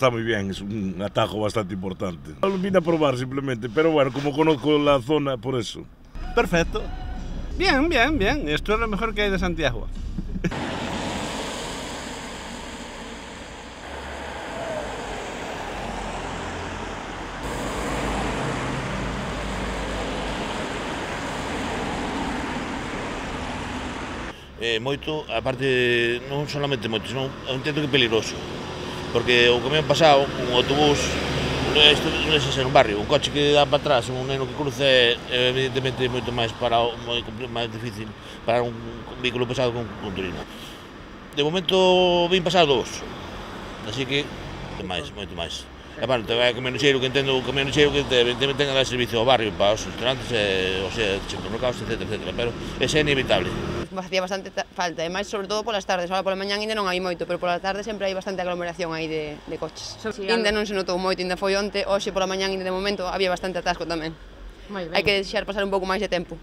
está muy bien, es un atajo bastante importante. Lo vine a probar simplemente, pero bueno, como conozco la zona, por eso. Perfecto. Bien, bien, bien. Esto es lo mejor que hay de Santiago. eh, moito, a parte non solamente moito, senón é un teatro que é peligroso. Porque o camión pasado, un autobús, isto non é ser un barrio, un coche que dá para atrás, un neno que cruza é evidentemente moito máis para moi máis difícil para un vehículo pesado que un, un turismo. De momento vin pasar dos, Así que máis, moito máis. E, bueno, te vai a xeiro que entendo o camioneiro que te, evidentemente ten a dar servicio ao barrio para os restaurantes, e, os supermercados, etc, etc. Pero ese é inevitable. Facía bastante falta, e máis sobre todo polas tardes. Ahora pola mañán ainda non hai moito, pero pola tarde sempre hai bastante aglomeración aí de, de coches. Sí, ainda non se notou moito, ainda foi onte, hoxe pola mañán ainda de momento había bastante atasco tamén. Hai que deixar pasar un pouco máis de tempo.